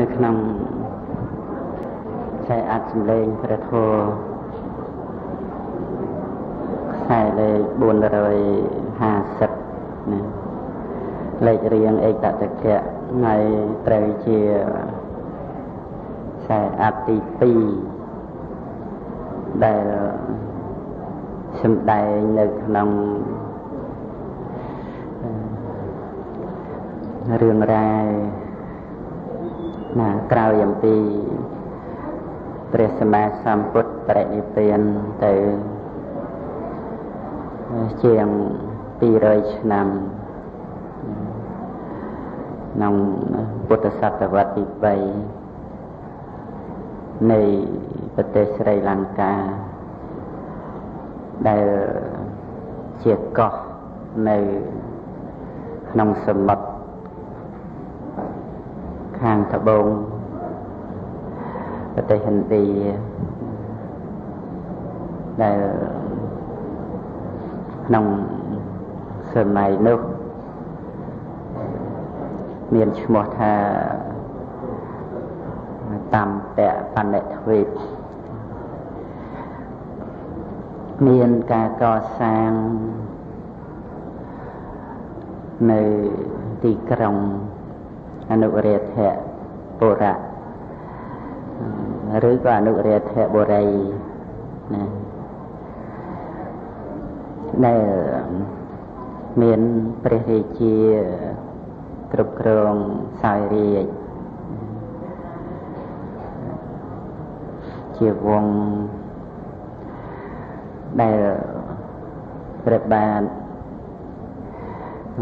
នៅក្នុងខ្សែអាចសម្លេងព្រះធម៌ខ្សែលេខ450ណាលេខរៀងឯកតកៈហើយត្រូវជាខ្សែអត្តទី2ដែលសំដែងនៅក្នុងរឿងរ៉ាវ ណាក្រោយអំពីព្រះសម្មាសម្ពុទ្ធបរិនិព្វានទៅជាង200ឆ្នាំក្នុងពុទ្ធសតវត្សទី3នៃប្រទេសស្រីលង្កាដែលជាកោះនៅក្នុងសមុទ្រ ខាងត្បូងប្រទេសឥណ្ឌាដែលក្នុងសម័យនោះមានឈ្មោះថាតាមតៈបណ្ឌិទ្វីបមានការកសាងនៅទីក្រុង អនុរាធៈបុរៈឬក៏អនុរាធៈបុរីណាដែលមានព្រះរាជាគ្រប់គ្រងសោយរាជជាវងដែលព្រះបាទ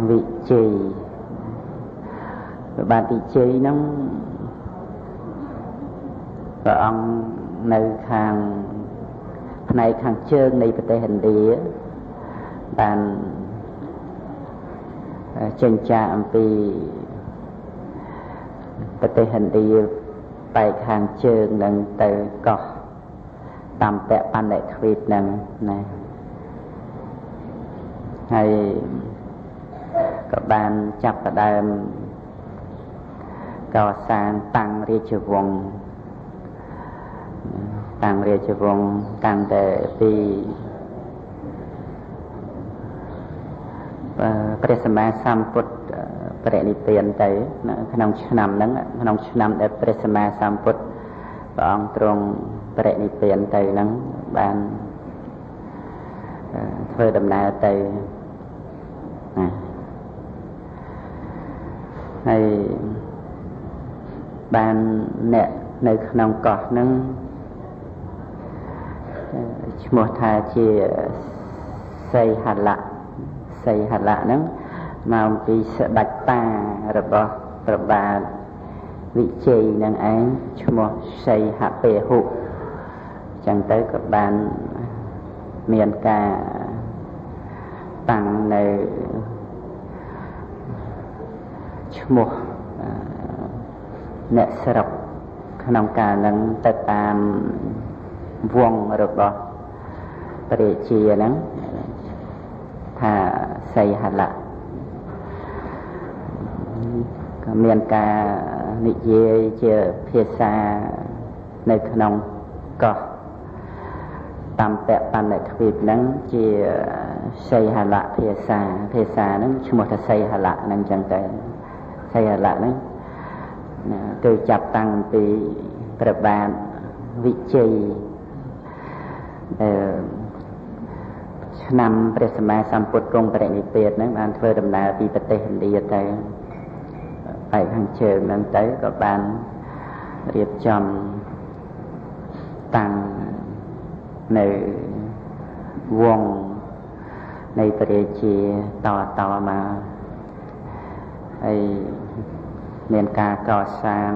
វិជ័យ ព្រះបាទវិជ័យហ្នឹងព្រះអង្គនៅខាងផ្នែកខាងជើងនៃប្រទេសឥណ្ឌាបានចិញ្ចាអំពីប្រទេសឥណ្ឌាបែកខាងជើងនឹងទៅកោះតាមពៈបណ្ឌិទ្វីបនឹងណាហើយក៏បានចាប់ផ្ដើម កសាងតាំងរាជវង្សតាំងរាជវង្សតាំងតែពីព្រះសម្មាសម្ពុទ្ធបរិនិព្វានទៅក្នុងឆ្នាំហ្នឹងក្នុងឆ្នាំដែលព្រះសម្មាសម្ពុទ្ធព្រះអង្គទ្រង់បរិនិព្វានទៅហ្នឹងបានធ្វើដំណើរទៅណាហើយ បានអ្នកនៅក្នុងកោះហ្នឹងឈ្មោះថាជាសីហលៈសីហលៈហ្នឹងមកពីស្ដេចតារបស់ព្រះបាទវិជ័យនឹងឯងឈ្មោះសីហពេហុចឹងទៅក៏បានមានការតាំងនៅឈ្មោះ អ្នកស្រុកក្នុងការនឹងទៅតាមវងរបស់ព្រះជាហ្នឹងថាសីហលៈក៏មានការនិយាយជាភាសានៅក្នុងកោះតាមពៈបណ្ឌិទ្វីបហ្នឹងជាសីហលៈភាសាភាសាហ្នឹងឈ្មោះថាសីហលៈហ្នឹងចឹងទៅសីហលៈហ្នឹង គឺចាប់តាំងពីព្រះបាទវិជ័យដែលឆ្នាំព្រះសម្មាសម្ពុទ្ធទ្រង់បរិនិព្វានហ្នឹងបានធ្វើដំណើរពីប្រទេសឥណ្ឌាទៅឯខាងជើងហ្នឹងទៅក៏បានរៀបចំតាំងនៅវងនៃព្រះជាតតមកហើយ មានការកសាង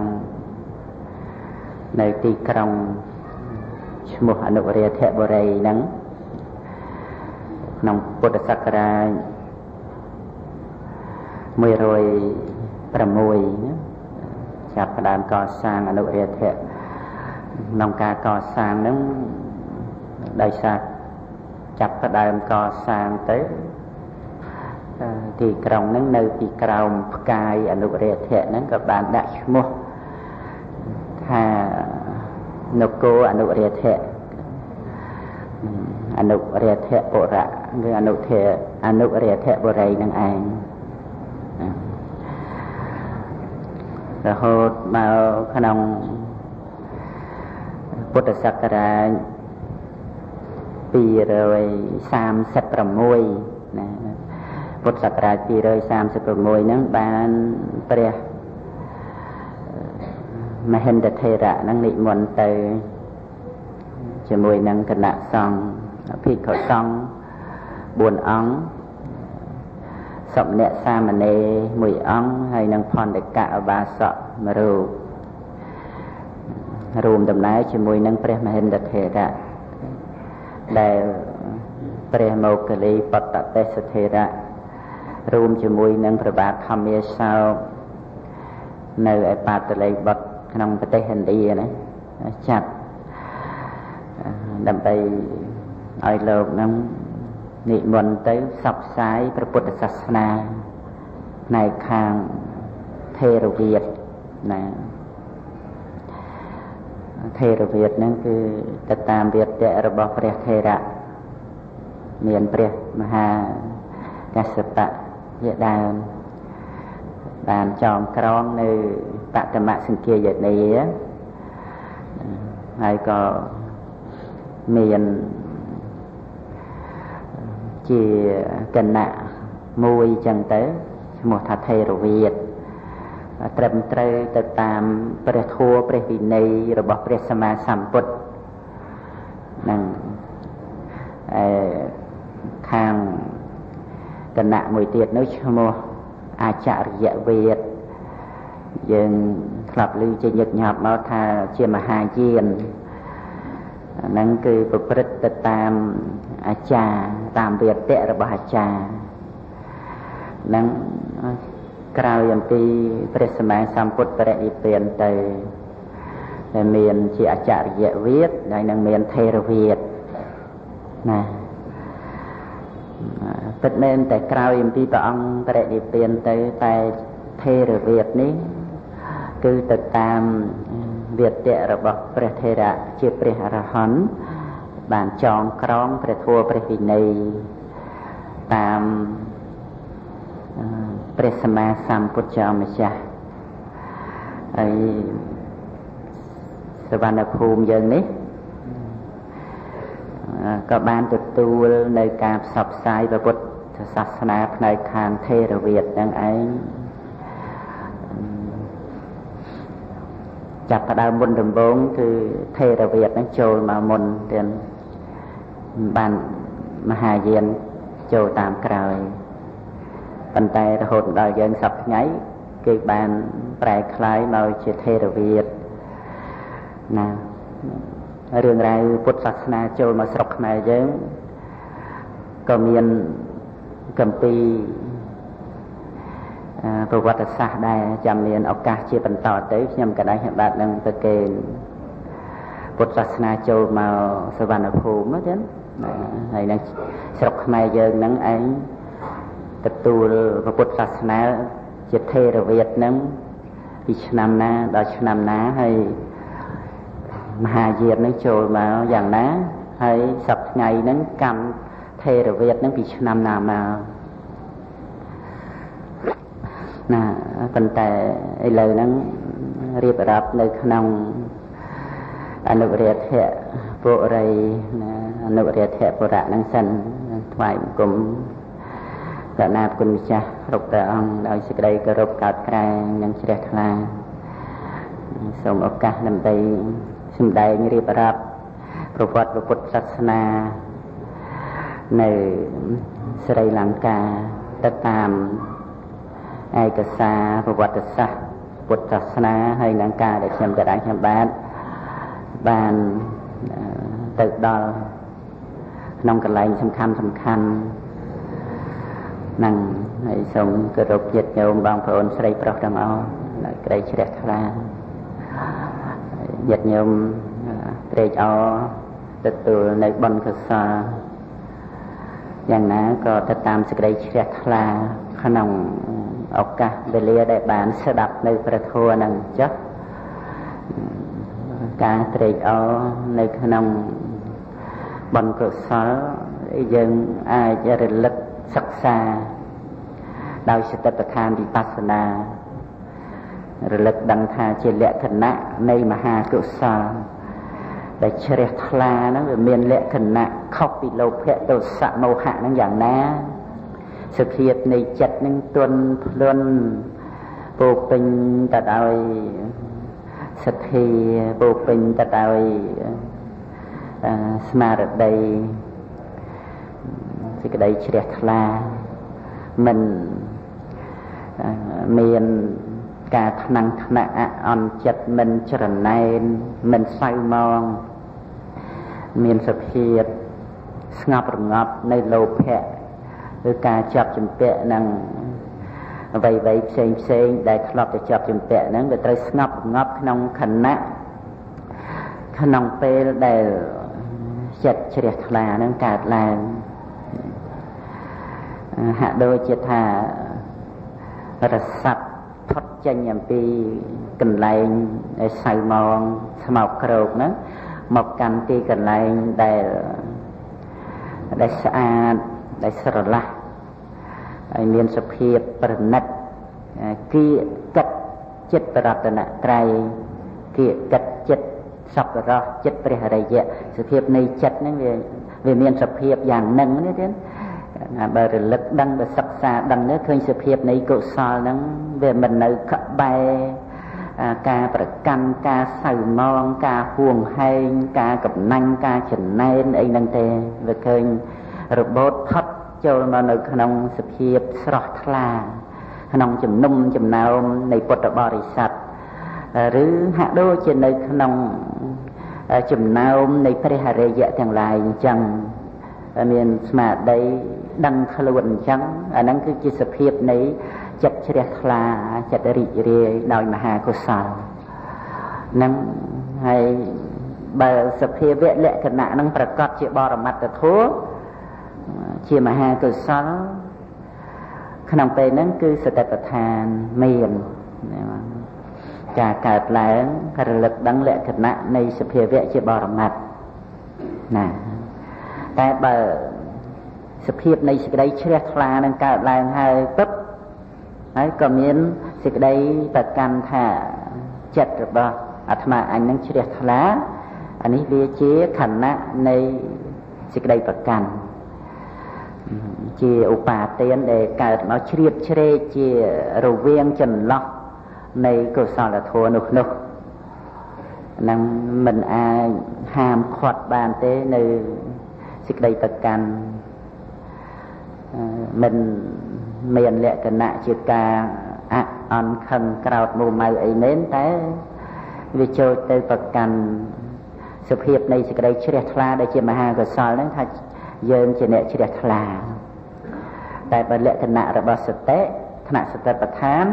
នៅទីក្រុងឈ្មោះអនុរាធបុរីហ្នឹងក្នុងពុទ្ធសករាជ106ចាប់ផ្ដើមកសាងអនុរាធក្នុងការកសាងហ្នឹងដោយសារចាប់ផ្ដើមកសាងទៅ ទីក្រុងហ្នឹងនៅទីក្រោមផ្កាយអនុរាធៈហ្នឹងក៏បានដាក់ឈ្មោះថានគរអនុរាធៈអនុរាធៈបុរៈឬអនុធៈអនុរាធៈបុរីនឹងឯងរហូតមកក្នុងពុទ្ធសករាជ236ណា ពុទ្ធសករាជ236ហ្នឹងបានព្រះមហិន្ទថេរៈហ្នឹងនិមន្តទៅជាមួយនឹងគណៈសង្ឃភិក្ខុសង្ឃ4អង្គសម្នាក់សាមណេរមួយអង្គហើយនឹងផន្តកៈឧបាសកមួយរូបរួមដំណើរជាមួយនឹងព្រះមហិន្ទថេរៈដែលព្រះមោគលីបតទេសថេរៈ រួមជាមួយនឹងព្រះបាទធម្មាសោកនៅឯបាតលីបុត្រក្នុងប្រទេសឥណ្ឌាណាចាត់ដើម្បីឲ្យលោកនឹងនិមន្តទៅផ្សព្វផ្សាយព្រះពុទ្ធសាសនាផ្នែកខាងថេរវាទណាថេរវាទហ្នឹងគឺទៅតាមវាទៈរបស់ព្រះថេរៈមានព្រះមហាកសបៈ ជាដើមបានចងក្រងនៅបតមសង្គាយនីហើយក៏មានជាគណៈមួយចឹងទៅឈ្មោះថាថេរវាទត្រឹមត្រូវទៅតាមព្រះធម៌ព្រះវិន័យរបស់ព្រះសម្មាសម្ពុទ្ធនឹងអឺខាង គណៈមួយទៀតនោះឈ្មោះអាចរិយវេទយើងធ្លាប់ឮជាញឹកញាប់មកថាជាមហាយានហ្នឹងគឺប្រព្រឹត្តទៅតាមអាចារ្យតាមវេទៈរបស់អាចារ្យហ្នឹងក្រោយអំពីព្រះសម្មាសម្ពុទ្ធបរិនិព្វានទៅដែលមានជាអចរិយវាទហើយនឹងមានថេរវាទណា ពិតមែនតែក្រោយអំពីព្រះអង្គបរិនិព្វានទៅតែថេរវាទនេះគឺទៅតាមវាទៈរបស់ព្រះថេរៈជាព្រះអរហន្តបានចងក្រងព្រះធម៌ព្រះវិន័យតាមព្រះសម្មាសម្ពុទ្ធចោម្ចាស់ហើយសវណ្ណភូមិយើងនេះ ក៏បានទទួលនៅការផ្សព្វផ្សាយព្រះពុទ្ធសាសនាផ្នែកខាងថេរវាទនឹងឯងចាប់ផ្ដើមមុនដំបូងគឺថេរវាទនឹងចូលមកមុនទៀតបានមហាយានចូលតាមក្រោយប៉ុន្តែរហូតដល់យើងសពថ្ងៃគឺបានប្រែคล้ายមកជាថេរវាទណា រឿងរ៉ាវពុទ្ធសាសនាចូលមកស្រុកខ្មែរយើងក៏មានកម្ពីប្រវត្តិសាស្ត្រដែរចាំមានឱកាសជាបន្តទៅខ្ញុំក៏ដែរខ្ញុំបាទនឹងទៅគេពុទ្ធសាសនាចូលមកសវណ្ណភូមិចឹងហើយនឹងស្រុកខ្មែរយើងហ្នឹងឯងទទួលពុទ្ធសាសនាជាថេរវាទហ្នឹងពីឆ្នាំណាដល់ឆ្នាំណាហើយ មហាយាននឹងចូលមកយ៉ាងណាហើយសប្ថ្ងៃហ្នឹងកម្មថេរវាទហ្នឹងពីឆ្នាំណាមកណាប៉ុន្តែឥឡូវហ្នឹងរៀបរាប់នៅក្នុងអនុរាធៈពុរីណាអនុរាធៈបុរៈហ្នឹងសិនថ្វាយបង្គំកណាគុណម្ចាស់គ្រប់ព្រះអង្គដោយសេចក្តីគោរពកោតក្រែងនិងជ្រះថ្លាសូមឱកាសដើម្បី សម្ដែងរៀបរាប់ប្រវត្តិពុទ្ធសាសនានៅស្រីលង្កាទៅតាមឯកសារប្រវត្តិសាស្ត្រពុទ្ធសាសនាហើយនឹងការដែលខ្ញុំកដាខ្ញុំបាទបានទៅដល់ក្នុងកន្លែងសំខាន់សំខាន់នឹងហើយសូមគោរពញាតិញោមបងប្អូនស្រីប្រុសទាំងអស់ដោយក្តីជ្រះថ្លា ញាតិញោមត្រេកអរទទួលនៅបុណ្យកុសលយ៉ាងណាក៏ទៅតាមសេចក្តីជ្រះថ្លាក្នុងឱកាសវេលាដែលបានស្ដាប់នៅព្រះធម៌នឹងចុះការត្រេកអរនៅក្នុងបុណ្យកុសលយើងអាចរលឹកសិក្សាដោយសតិប្បដ្ឋានវិបស្សនា រលឹកដឹងថាជាលក្ខណៈនៃមហាកុសលដែលជ្រះថ្លាហ្នឹងវាមានលក្ខណៈខុសពីលោភៈទោសៈមោហៈហ្នឹងយ៉ាងណាសភាពនៃចិត្តហ្នឹងទន់ភ្លន់ពោពេញទៅដោយសទ្ធាពោពេញទៅដោយស្មារតីសេចក្តីជ្រះថ្លាមិនមាន ការថ្នាំងថ្នាក់អន់ចិត្តមិនច្រណែនមិនសៅមងមានសភាពស្ងប់រងាប់នៅលោភៈឬការចាប់ជំពាក់នឹងអ្វីៗផ្សេងផ្សេងដែលធ្លាប់តែចាប់ជំពាក់ហ្នឹងវាត្រូវស្ងប់រងាប់ក្នុងខណៈក្នុងពេលដែលចិត្តជ្រះថ្លាហ្នឹងកើតឡើងហាក់ដូចជាថារស័ព្ទផុត ចេញអំពីកន្លែងដែលសៅមងស្មោកក្រោកហ្នឹងមកកាន់ទីកន្លែងដែលដែលស្អាតដែលស្រឡះហើយមានសភាពប្រណិតគៀកិតចិត្តប្រតនត្រ័យគៀកិតចិត្តសពរោះចិត្តព្រះរិយៈសភាពនៃចិត្តហ្នឹងវាវាមានសភាពយ៉ាងហ្នឹងនេះទៀតណាបើរលឹកដឹងបើសិ ក្សាដឹងនេះឃើញសភាពនៃកុសលហ្នឹងវាមិននៅក្បែរការប្រកាន់ការសៅមងការហួងហែងការកំណាញ់ការចំណែនអីហ្នឹងទេវាឃើញរបូតផុតចូលមកនៅក្នុងសភាពស្រស់ថ្លាក្នុងជំនុំចំណោមនៃពុទ្ធបរិស័ទឬហាក់ដូចជានៅក្នុងចំណោមនៃព្រះអរិយៈទាំងឡាយអញ្ចឹងមានស្មារតី ដឹងខ្លួនអញ្ចឹងអាហ្នឹងគឺជាសភាពនៃចិត្តជ្រះថ្លាចិត្តរីករាយដោយមហាកុសលនឹងហើយបើសភាវៈលក្ខណៈនឹងប្រកបជាបរមត្តធម៌ជាមហាកុសលក្នុងពេលហ្នឹងគឺសតិប្បដ្ឋានមានការកើតឡើងរលឹកដឹងលក្ខណៈនៃសភាវៈជាបរមត្តណាតែបើ សភាពនៃសេចក្តីជ្រះថ្លានឹងកើតឡើងហើយពិតហើយក៏មានសេចក្តីប្រកាន់ថាចិត្តរបស់អាត្មាអញនឹងជ្រះថ្លាអានេះវាជាខណៈនៃសេចក្តីប្រកាន់ជាឧបាទានដែលកើតមកជ្រៀតជ្រែកជារវាងចន្លោះនៃកុសលធម៌នោះនោះនឹងមិនអាចហាមឃាត់បានទេនៅសេចក្តីប្រកាន់ មិនមានលក្ខណៈជាការអអន់ខឹងក្រោតមួម៉ៅអីមែនតែវាចូលទៅប្រកាន់សុភាពនៃសេចក្តីជ្រះថ្លាដែលជាមហាកុសលហ្នឹងថាយើងជាអ្នកជ្រះថ្លា តែបើលក្ខណៈរបស់សតិថ្នាក់សតិប្បដ្ឋាន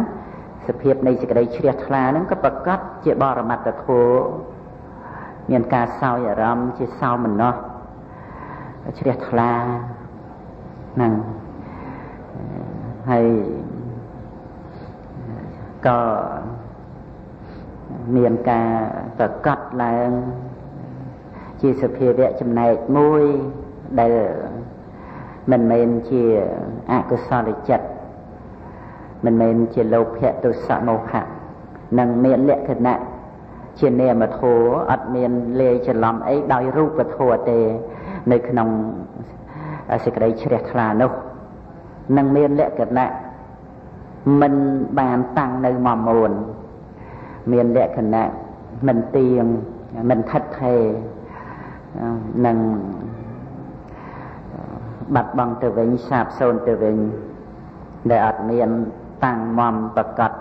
សភាពនៃសេចក្តីជ្រះថ្លាហ្នឹងក៏ប្រកបជាបរមត្តធម៌មានការសោយអារម្មណ៍ជាសោមនស្សជ្រះថ្លា ហ្នឹងហើយក៏មានការប្រកាសឡើងជាសភាវៈចំណែកមួយដែលមិនមែនជាអកុសលចិត្តមិនមែនជាលោភៈទុសៈមោហៈនឹងមានលក្ខណៈជានាមធម៌អត់មានលាយច្រឡំអីដោយរូបធម៌ទេ នៅក្នុង សេចក្តីជ្រះថ្លានោះនឹងមានលក្ខណៈមិនបានតាំងនៅមមួនមានលក្ខណៈមិនទៀងមិនថិតថេរនឹងបាត់បង់ទៅវិញសាបសូន្យទៅវិញដែលអត់មានតាំងមមប្រកប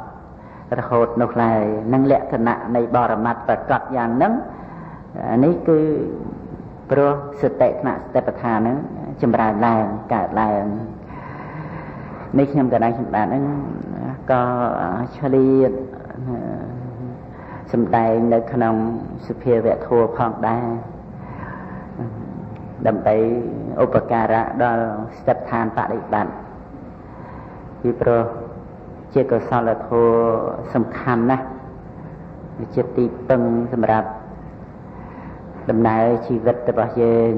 រហូតនោះឡើយនឹងលក្ខណៈនៃបរមត្តប្រកបយ៉ាងហ្នឹងនេះគឺព្រោះសតិថ្នាក់សតិប្បដ្ឋានហ្នឹង ចម្រើនឡើងកើតឡើងនេះខ្ញុំកណ្ដាលសម្ដេចហ្នឹងក៏ឆ្លៀតសំដែងនៅក្នុងសុភាវៈធัวផងដែរដើម្បីឧបការៈដល់ស្ថិតឋានបដិបត្តិពីព្រោះជាកុសលធម៌សំខាន់ណាស់ជាទីពឹងសម្រាប់ដំណើរជីវិតរបស់យើង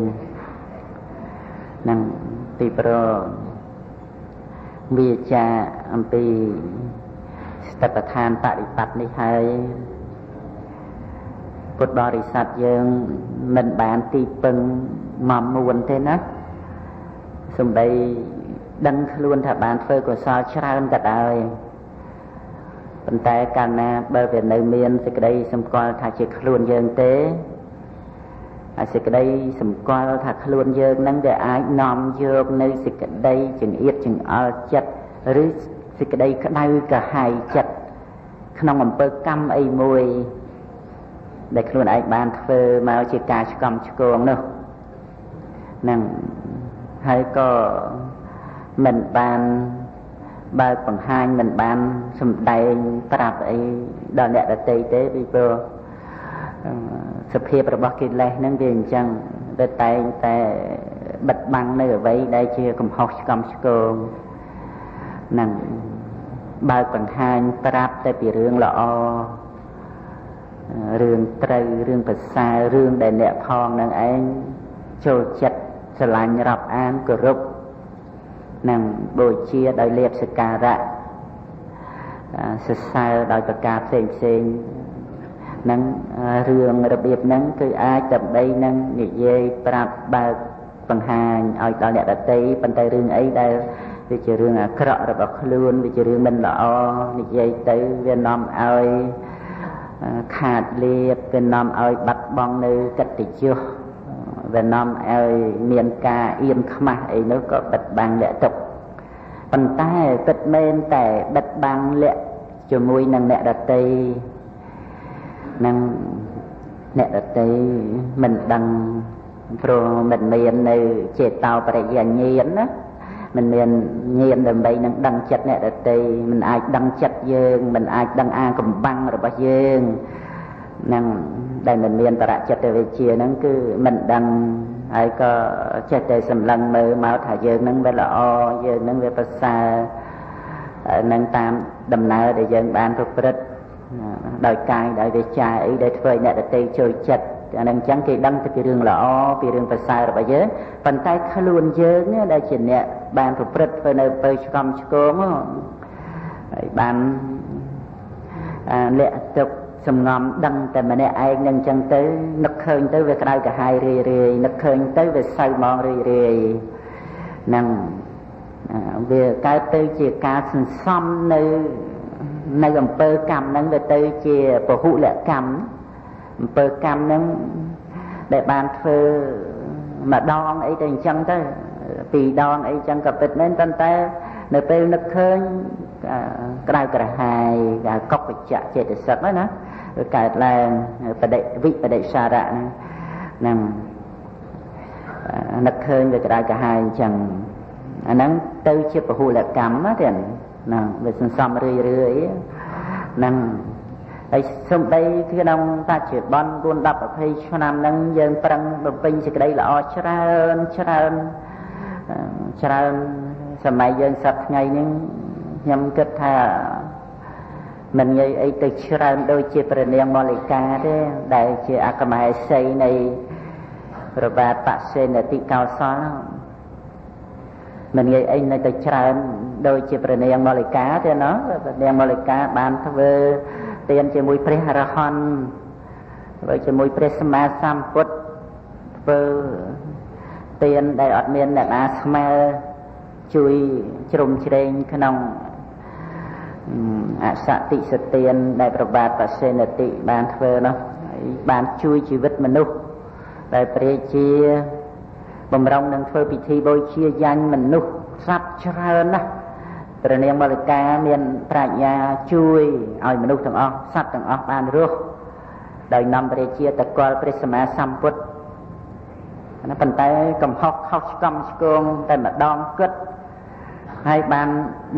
នឹងទីប្រវាចាអំពីស្តបឋានបរិបត្តិនេះហើយពុទ្ធបរិស័ទយើងមិនបានទីពឹងមកមួនទេណាសំដីដឹងខ្លួនថាបានធ្វើកុសលច្រើនក៏ដោយប៉ុន្តែកាលណាបើវានៅមានសេចក្តីសម្គាល់ថាជាខ្លួនយើងទេ ហើយសេចក្តីសម្គាល់ថាខ្លួនយើងនឹងវាអាចនាំយកនៅសេចក្តីចង្អៀតចង្អល់ចិត្តឬសេចក្តីក្តៅក្រហាយចិត្តក្នុងអំពើកម្មអីមួយដែលខ្លួនឯងបានធ្វើមកជាការឆ្កំឆ្គងនោះនឹងហើយក៏មិនបានបើកបង្ហាញមិនបានសំដែងប្រាប់អីដល់អ្នកដតីទេពីព្រោះ សភាពរបស់កិលេសហ្នឹងវាអញ្ចឹងវាតែងតែបិទបាំងនៅអ្វីដែលជាកំហុសឆ្កំឆ្គងនឹងបើកបង្ហាញប្រាប់តែពីរឿងល្អរឿងត្រូវរឿងប្រសើររឿងដែលអ្នកផងនឹងឯងចូលចិត្តស្រឡាញ់រាប់អានគោរពនិងបូជាដោយលៀបសក្ការៈសរសើរដោយប្រការផ្សេងផ្សេង នឹងរឿងរបៀបហ្នឹងគឺអាចដើម្បីនឹងនិយាយប្រាប់បើកបង្ហាញឲ្យដល់អ្នកដតីប៉ុន្តែរឿងអីដែលវាជារឿងអាក្រក់របស់ខ្លួនវាជារឿងមិនល្អនិយាយទៅវានាំឲ្យខាតលៀបវានាំឲ្យបាត់បង់នៅកិត្តិយសវានាំឲ្យមានការអៀនខ្មាស់អីនោះក៏បិទបាំងលាក់ទុកប៉ុន្តែពិតមែនតែបិទបាំងលាក់ជាមួយនឹងអ្នកដតី នឹងអ្នកដតីមិនដឹងព្រោះមិនមាននៅចេតោបរិយាញាណណាមិនមានញាណដើម្បីនឹងដឹងចិត្តអ្នកដតីមិនអាចដឹងចិត្តយើងមិនអាចដឹងអាកំបាំងរបស់យើងនឹងដែលមិនមានបរចិត្តវិជាហ្នឹងគឺមិនដឹងហើយក៏ចេះតែសម្លឹងមើលមកថាយើងនឹងវាល្អយើងនឹងវាប្រសើរនឹងតាមដំណើរដែលយើងបានប្រព្រឹត្ត ដោយកាយដោយវាចាអីដែលធ្វើឲ្យអ្នកដទៃចូលចិត្តអានឹងអញ្ចឹងគេដឹងទៅពីរឿងល្អពីរឿងប្រសើររបស់យើងប៉ុន្តែខ្លួនយើងនេះដែលជាអ្នកបានប្រព្រឹត្តធ្វើនៅពើឆ្កំឆ្គងហើយបានលាក់ទុកសំងំដឹងតែម្នាក់ឯងនឹងអញ្ចឹងទៅនឹកឃើញទៅវាក្តៅក្រហាយរាយរាយនឹកឃើញទៅវាសៅហ្មងរាយរាយនឹងវាកើតទៅជាការសន្សំនៅ នៅអំពើកម្មហ្នឹងវាទៅជាពហុលកម្មអំពើកម្មហ្នឹងដែលបានធ្វើម្ដងអីទៅអញ្ចឹងទៅពីរដងអីចឹងក៏ពិតមែនប៉ុន្តែនៅពេលនឹកឃើញក្តៅក្រហាយគេកុកច្ចៈចេតសិកហ្នឹងណាកើតឡើងបដិវិបដិសារៈហ្នឹងហ្នឹងនឹកឃើញវាក្តៅក្រហាយអញ្ចឹងអាហ្នឹងទៅជាពហុលកម្មណាទៀត ហ្នឹងវាសន្សំរឿយរឿយហ្នឹងហើយសំដីក្នុងបច្ចុប្បន្ន4 10 20ឆ្នាំហ្នឹងយើងប្រឹងបំពេញសេចក្តីល្អច្រើនច្រើនច្រើនសម័យយើងសប្តាហ៍ថ្ងៃនេះខ្ញុំគិតថាមិនងាយអីទៅច្រើនដូចជាព្រះនាងមលិកាទេដែលជាអកមហេសីនៃប្របាទបសេនតិកោសលមិនងាយអីនៅទៅច្រើន ដូចជាព្រះនាងមលិកាទេណោះព្រះនាងមលិកាបានធ្វើទានជាមួយព្រះអរហន្តធ្វើជាមួយព្រះសម្មាសម្ពុទ្ធធ្វើទានដែលអត់មានអ្នកណាស្មើជួយជ្រុំជ្រែងក្នុងអសតិសទានដែលប្របាទបសេនតិបានធ្វើនោះបានជួយជីវិតមនុស្សដែលព្រះជាបំរុងនឹងធ្វើពិធីបូជាយ៉ាញ់មនុស្សសត្វច្រើនណាស់ ព្រះនាងមលិកាមានប្រាជ្ញាជួយឲ្យមនុស្សទាំងអស់សត្វទាំងអស់បានរស់ដោយនាំព្រះជាតកលព្រះសម្មាសម្ពុទ្ធណាប៉ុន្តែកំហុសខុសឆ្គំឆ្គងតែម្ដងគិតហើយបាន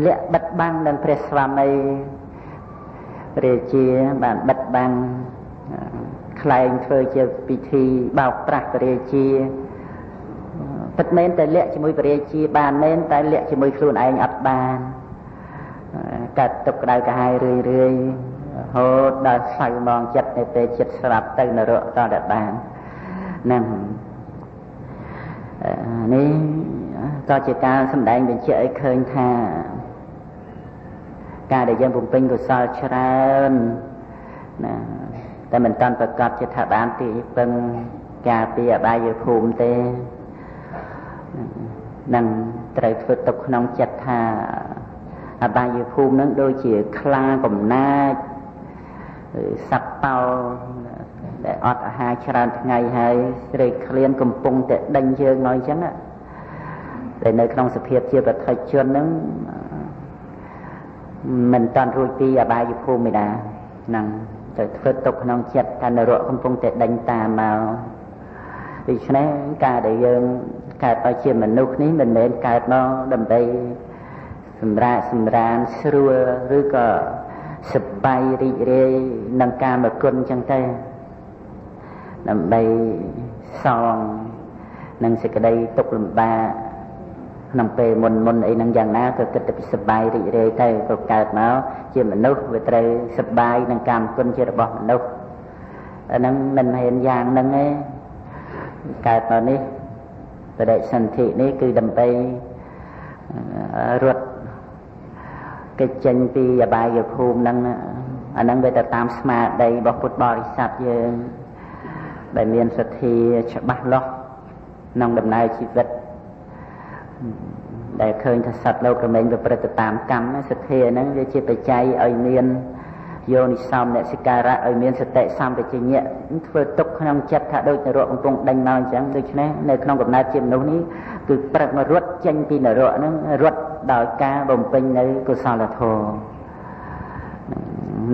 លាក់បិទបាំងនឹងព្រះស្វាមីព្រះជាបានបិទបាំងខ្លែងធ្វើជាពិធីបោកប្រាស់ព្រះជា ពិតមែនតែលាក់ជាមួយព្រះរាជាបានមែនតែលាក់ជាមួយខ្លួនឯងអត់បានកាត់ទុកក្តៅកាហាយរឿយរឿយរហូតដល់សៅមងចិត្តនៅពេលចិត្តស្រាប់ទៅនរកតតែបានហ្នឹងនេះក៏ជាការសម្ដែងបញ្ជាក់ឲ្យឃើញថា ការដែលយើងបំពេញកុសលច្រើនណាតែមិនតាន់ប្រកាសជាថាបានទីពឹងការពីអបាយភូមិទេ នឹងត្រូវធ្វើទុកក្នុងចិត្តថាអបាយភូមិនឹងដូចជាខ្លាកំណាចសត្វតោដែលអត់អាហារច្រើនថ្ងៃហើយស្រេកឃ្លានកំពុងតែដេញយើងមកអញ្ចឹងតែនៅក្នុងសភាពជាប្រតិជននឹងមិនតាន់រួចពីអបាយភូមិឯណាហ្នឹងទៅធ្វើទុកក្នុងចិត្តថានរកកំពុងតែដេញតាមមក ដូច្នេះការដែលយើងកើតឲ្យជាមនុស្សនេះមិនមែនកើតមកដើម្បីសម្រាប់សម្រានស្រួលឬក៏សប្បាយរីករាយនឹងការមគុណចឹងទេដើម្បីសងនឹងសេចក្តីទុកលំបាកក្នុងពេលមុនមុនអីហ្នឹងយ៉ាងណាក៏គិតតែពីសបាយរីករាយទៅក៏កើតមកជាមនុស្សវាត្រូវសបាយនឹងកម្មគុណជារបស់មនុស្សអាហ្នឹងមិនមែនយ៉ាងហ្នឹងទេ កើតមកនេះបដិសន្ធិនេះគឺដើម្បីរត់កិច្ចចេញពីអបាយភូមិហ្នឹងអាហ្នឹងវាទៅតាមស្មារតីរបស់ពុទ្ធបរិស័ទយើងដែលមានសទ្ធាច្បាស់លាស់ក្នុងដំណើរជីវិតដែលឃើញថាសត្វលោករមែងប្រព្រឹត្តតាមកម្មសទ្ធាហ្នឹងវាជាបច្ច័យឲ្យមាន យោនិសំអ្នកសិការៈឲ្យមានសតិសម្បជញ្ញៈធ្វើទុកក្នុងចិត្តថាដូចនរកកំពុងដេញមកអញ្ចឹងដូច្នេះនៅក្នុងកំណើតជាមនុស្សនេះគឺប្រឹករត់ចេញពីនរកហ្នឹងរត់ដោយការបំពេញនៅកុសលធម៌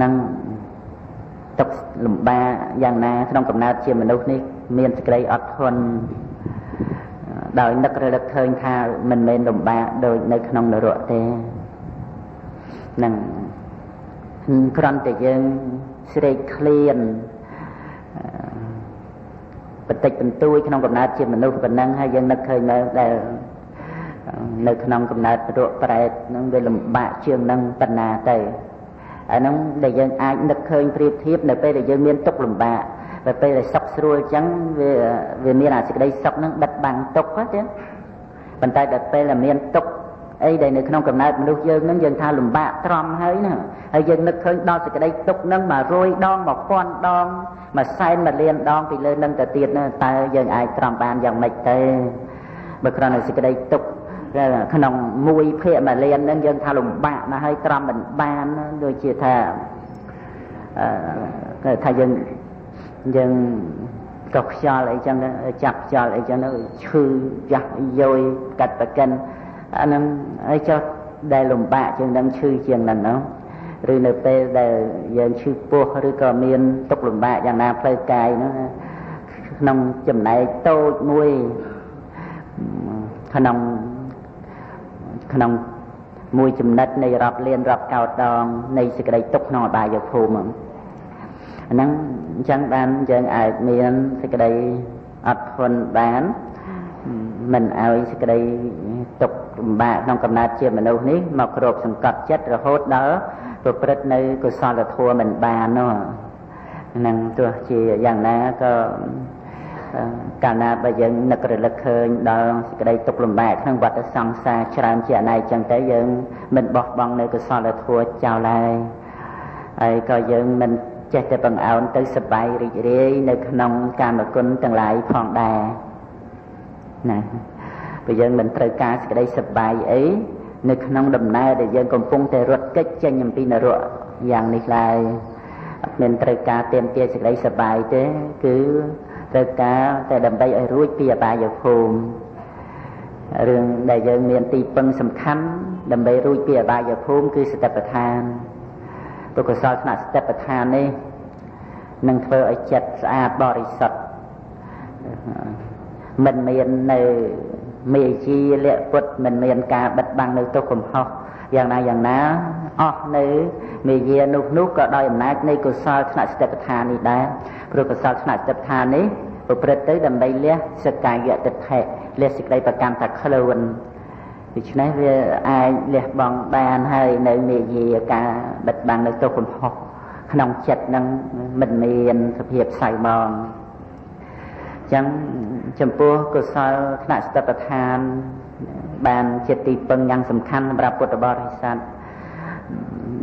នឹងទុកលំបាកយ៉ាងណាក្នុងកំណើតជាមនុស្សនេះមានសេចក្តីអត់ធន់ដោយនឹករលឹកឃើញថាមិនមែនលំបាកដូចនៅក្នុងនរកទេនឹង គ្រាន់តែយើងស្រេកឃ្លានបន្តិចបន្តួចក្នុងកំណើតជាមនុស្សប៉ុណ្ណឹងហើយយើងនឹកឃើញមើលដែលនៅក្នុងកំណើតរកប្រែតនឹងវាលំបាកជាងនឹងប៉ុណ្ណាទៅអាហ្នឹងដែលយើងអាចនឹកឃើញប្រៀបធៀបនៅពេលដែលយើងមានទុកលំបាកដល់ពេលដែលសុខស្រួលអញ្ចឹងវាវាមានអាសេចក្តីសុខហ្នឹងដិតបាំងទុកទេប៉ុន្តែដល់ពេលដែលមានទុក អីដែលនៅក្នុងកំណើតមនុស្សយើងនឹងយើងថាលំបាកទ្រាំហើយណាហើយយើងនឹកឃើញដល់សេចក្តីទុកនឹង100ដង1000ដងមួយសែនមួយលានដងពីលើនឹងទៅទៀតណាតើយើងអាចទ្រាំបានយ៉ាងម៉េចទេបើគ្រាន់តែសេចក្តីទុកក្នុងមួយភាគមួយលាននឹងយើងថាលំបាកណាស់ហើយទ្រាំមិនបានដូចជាថាអឺថាយើងយើងក៏ខ្យល់អីចឹងចាប់ខ្យល់អីចឹងឈឺយ៉ាស់យោយកាត់ប្រកិន អានឹងអីចុះដែលលំបាកជាងនឹងឈឺជាងនឹងនោះឬនៅពេលដែលយើងឈឺពោះឬក៏មានទុកលំបាកយ៉ាងណាផ្លូវកាយនោះក្នុងចំណែកតូចមួយក្នុងក្នុងមួយចំណិតនៃរាប់លានរាប់កោតដងនៃសេចក្តីទុកក្នុងអបាយភូមិហ្នឹងអញ្ចឹងបានយើងអាចមានសេចក្តីអត់ធន់បាន មិនឲ្យសេចក្តីទុកលំបាកក្នុងកំណើតជាមនុស្សនេះមកគ្របសង្កត់ចិត្តរហូតដល់ប្រព្រឹត្តនៅកុសលធម៌មិនបាននោះនឹងទោះជាយ៉ាងណាក៏កាលណាបើយើងនឹករលឹកឃើញដល់សេចក្តីទុកលំបាកក្នុងវដ្តសង្សារច្រើនជាអណ័យចឹងទៅយើងមិនបោះបង់នៅកុសលធម៌ចោលឡើយហើយក៏យើងមិនចេះតែបង្អោនទៅសបាយរីករាយនៅក្នុងកាមគុណទាំងឡាយផងដែរ ណាព្រោះយើងមិនត្រូវការសេចក្តីសបាយអីនៅក្នុងដំណើរដែលយើងកំពុងតែរត់គេចចេញអំពីនរកយ៉ាងនេះឡើយអត់មានត្រូវការទៀមទាសេចក្តីសបាយទេគឺត្រូវការតែដើម្បីឲ្យរួចពីអបាយភូមិរឿងដែលយើងមានទីពឹងសំខាន់ដើម្បីរួចពីអបាយភូមិគឺសតិប្បដ្ឋានពុទ្ធកុសលថ្នាក់សតិប្បដ្ឋាននេះនឹងធ្វើឲ្យចិត្តស្អាតបរិសុទ្ធ មិនមាននៅមេជាលក្ខពុតមិនមានការបិទបាំងនៅទុកកំហុសយ៉ាងណាយ៉ាងណាអស់នៅមេយានោះនោះក៏ដោយអំណាចនៃកុសលថ្នាក់ស្តិប្បដ្ឋាននេះដែរព្រោះកុសលថ្នាក់ស្តិប្បដ្ឋាននេះប្រព្រឹត្តទៅដើម្បីលះសកាយតិដ្ឋិលះសេចក្តីប្រកម្មថាខ្លួនដូច្នេះវាអាចលះបង់បានហើយនៅមេយាការបិទបាំងនៅទុកកំហុសក្នុងចិត្តនឹងមិនមានសភាពសៅមង ចឹងចំពោះកុសលថ្នាក់ស្តបឋាន បានជាទីពឹងយ៉ាងសំខាន់សម្រាប់ពុទ្ធបរិស័ទ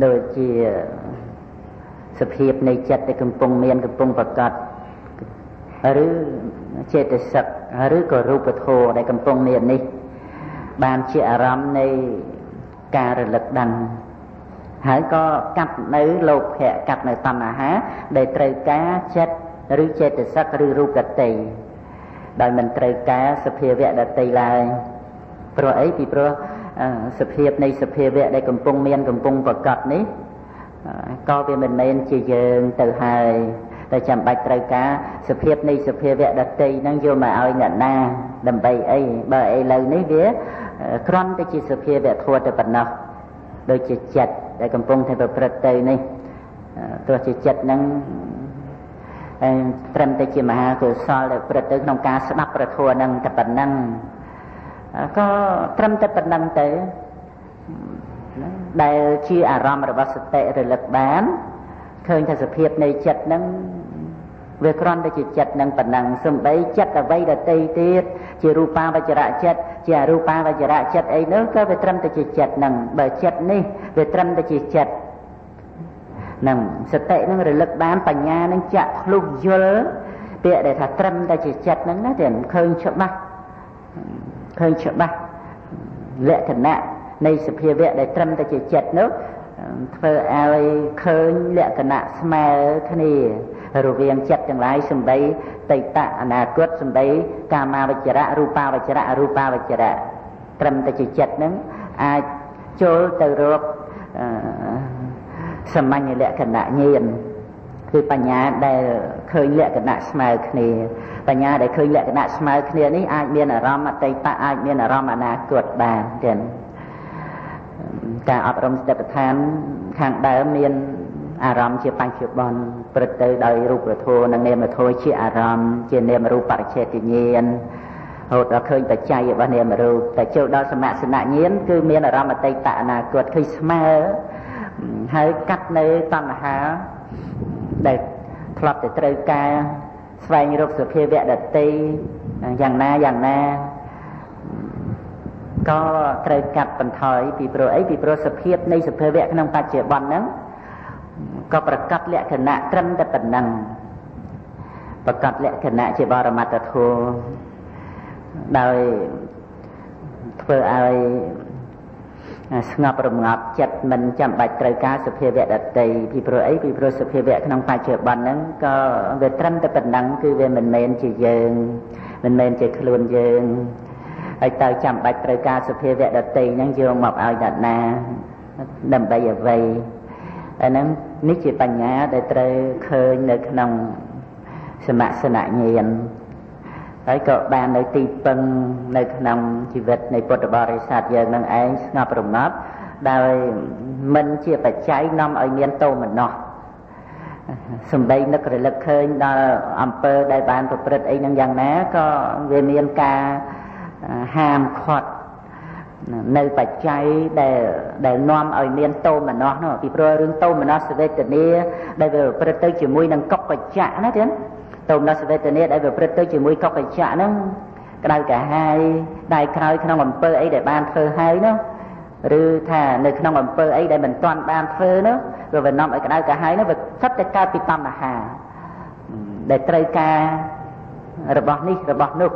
ដូចជាសភាពនៃចិត្តដែលកំពុងមានកំពុងប្រកបឬចេតសិកឬក៏រូបធម៌ដែលកំពុងមាននេះ បានជាអារម្មណ៍នៃការរលឹកដឹងហើយក៏កាត់នៅលោភៈកាត់នៅតណ្ហា ដែលត្រូវការចិត្ត ឬចេតសិកឬរូបតីដោយមិនត្រូវការសភាវៈដតីឡើយព្រោះអីពីព្រោះសភាពនៃសភាវៈដែលកំពុងមានកំពុងប្រកបនេះក៏វាមិនមែនជាយើងទៅហើយតែចាំបាច់ត្រូវការសភាពនៃសភាវៈដតីហ្នឹងយកមកឲ្យអ្នកណាដើម្បីអីបើឥឡូវនេះវាគ្រាន់តែជាសភាវៈធម៌តែប៉ុណ្ណោះដូចជាចិត្តដែលកំពុងតែប្រព្រឹត្តទៅនេះទោះជាចិត្តហ្នឹង ត្រឹមតែជាមហាកុសលដែលប្រព្រឹត្តទៅក្នុងការស្ដាប់ព្រះធម៌ហ្នឹងតែប៉ុណ្ណឹងក៏ត្រឹមតែប៉ុណ្ណឹងទៅដែលជាអារម្មណ៍របស់សតិរលឹកបានឃើញថាសភាពនៃចិត្តហ្នឹងវាគ្រាន់តែជាចិត្តនឹងប៉ុណ្ណឹងសំបីចិត្តអ្វីដតីទៀតជារូបាវចរៈចិត្តជាអរូបាវចរៈចិត្តអីនោះក៏វាត្រឹមតែជាចិត្តនឹងបើចិត្តនេះវាត្រឹមតែជាចិត្ត នឹងសតិនឹងរលឹកបានបញ្ញានឹងចាក់ធ្លុះយល់ពាក្យដែលថាត្រឹមតែជាចិត្តនឹងណាតែឃើញច្បាស់ឃើញច្បាស់លក្ខណៈនៃសភាវៈដែលត្រឹមតែជាចិត្តនោះធ្វើឲ្យឃើញលក្ខណៈស្មើគ្នារវាងចិត្តទាំងឡាយសំបីតេតអនាគតសំបីកាមាវចរៈរូបាវចរៈអរូបាវចរៈត្រឹមតែជាចិត្តនឹងអាចចូលទៅរក សាមញ្ញលក្ខណៈញាណគឺបញ្ញាដែលឃើញលក្ខណៈស្មើគ្នាបញ្ញាដែលឃើញលក្ខណៈស្មើគ្នានេះអាចមានអារម្មណ៍អតីតអាចមានអារម្មណ៍អនាគតបានចឹងការអប់រំស្តិបដ្ឋានខាងដើមមានអារម្មណ៍ជាបច្ចុប្បន្នព្រឹត្តទៅដោយរូបធម៌និងនាមធម៌ជាអារម្មណ៍ជានាមរូបបរិច្ឆេទញ្ញាណហូតដល់ឃើញបច្ច័យរបស់នាមរូបតែចូលដល់សមសនៈញាណគឺមានអារម្មណ៍អតីតអនាគតឃើញស្មើ ហើយកាត់នៅតណ្ហាដែលធ្លាប់តែត្រូវការស្វែងរកសភាវៈដតីយ៉ាងណាយ៉ាងណាក៏ត្រូវកាត់បន្ថយពីព្រោះអីពីព្រោះសភាពនៃសភាវៈក្នុងបច្ចុប្បន្នហ្នឹងក៏ប្រកាសលក្ខណៈត្រឹមតែប៉ុណ្ណឹងប្រកាសលក្ខណៈជាបរមត្តធម៌ដោយធ្វើឲ្យ ស្ងប់រងាប់ចិត្តមិនចាំបាច់ត្រូវការសភាវៈដតីពីព្រោះអីពីព្រោះសភាវៈក្នុងបច្ចុប្បន្នហ្នឹងក៏វាត្រឹមតែប៉ុណ្ណឹងគឺវាមិនមែនជាយើងមិនមែនជាខ្លួនយើងហើយតើចាំបាច់ត្រូវការសភាវៈដតីហ្នឹងយកមកឲ្យអ្នកណាដើម្បីអ្វីអាហ្នឹងនេះជាបញ្ញាដែលត្រូវឃើញនៅក្នុងសមសនញ្ញាណ ហើយក៏បាននៅទីពឹងនៅក្នុងជីវិតនៃពុទ្ធបរិស័ទយើងនឹងឯងស្ងប់រងាប់ដោយមិនជាបច្ច័យនាំឲ្យមានតោមនោះសំដីនឹករលឹកឃើញដល់អំពើដែលបានប្រព្រឹត្តអីនឹងយ៉ាងណាក៏វាមានការហាមឃាត់នៅបច្ច័យដែលដែលនាំឲ្យមានតោមនស្សនោះពីព្រោះរឿងតោមនស្សវេទនាដែលវាប្រព្រឹត្តទៅជាមួយនឹងកុកបច្ចៈណាទៀ តតោមនស្សវេទនាដែលវាប្រព្រឹត្តទៅជាមួយកុកបច្ចៈហ្នឹងក្តៅកាហាយដៃក្រោយក្នុងអំពើអីដែលបានធ្វើហើយនោះឬថានៅក្នុងអំពើអីដែលមិនទាន់បានធ្វើនោះវាវានាំឲ្យក្តៅកាហាយនោះវាសិតតែកើតពីតណ្ហាដែលត្រូវការរបស់នេះរបស់នោះ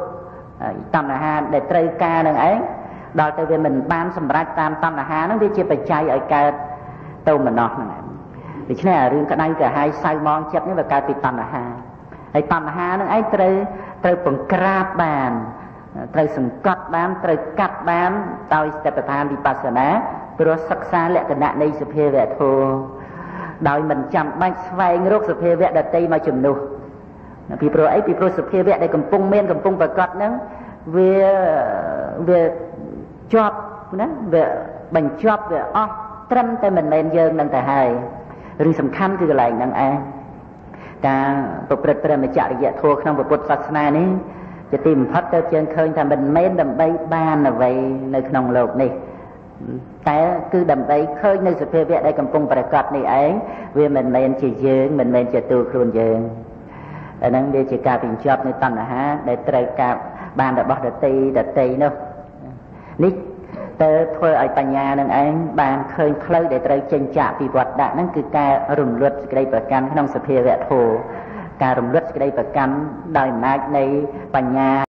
តណ្ហាដែលត្រូវការនឹងឯងដល់ទៅវាមិនបានសម្រេចតាមតណ្ហាហ្នឹងវាជាបច្ច័យឲ្យកើតទៅមនោហ្នឹងដូច្នេះអារឿងក្តៅក្រហាយសៅមងចិត្តនេះវាកើតពីតណ្ហា ហើយតណ្ហាហ្នឹងឯងត្រូវត្រូវបង្ក្រាបបានត្រូវសង្កត់បានត្រូវកាត់បានដោយស្តេបដ្ឋានវិបស្សនាព្រោះសិក្សាលក្ខណៈនៃសភាវៈធម៌ដោយមិនចាំបាច់ស្វែងរកសភាវៈដតីមកជំនួសពីព្រោះអីពីព្រោះសភាវៈដែលកំពុងមានកំពុងប្រកបហ្នឹងវាវាជាប់ណាវាបញ្ចប់វាអស់ត្រឹមតែមិនមែនយើងនឹងទៅហើយរឿងសំខាន់គឺកន្លែងហ្នឹងឯង ការប្រព្រឹត្តព្រះមច្ចរិយធម៌ក្នុងពុទ្ធសាសនានេះជាទីបំផុតទៅជើងឃើញថាមិនមែនដើម្បីបានអ្វីនៅក្នុងโลกនេះតែគឺដើម្បីឃើញនៅសភាវៈដែលកំពុងប្រកបនេះឯងវាមិនមែនជាយើងមិនមែនជាទូខ្លួនយើង អាហ្នឹងវាជាការបញ្ចប់នៃតណ្ហាដែលត្រូវការបានរបស់ដតីដតីនោះនេះ ទៅធ្វើឲ្យបញ្ញានឹងឯងបានឃើញផ្លូវដែលត្រូវចេញចាកពីវត្តដាក់ហ្នឹងគឺការរំលត់សេចក្តីប្រកាន់ក្នុងសភាវៈធម៌ការរំលត់សេចក្តីប្រកាន់ដោយអំណាចនៃបញ្ញា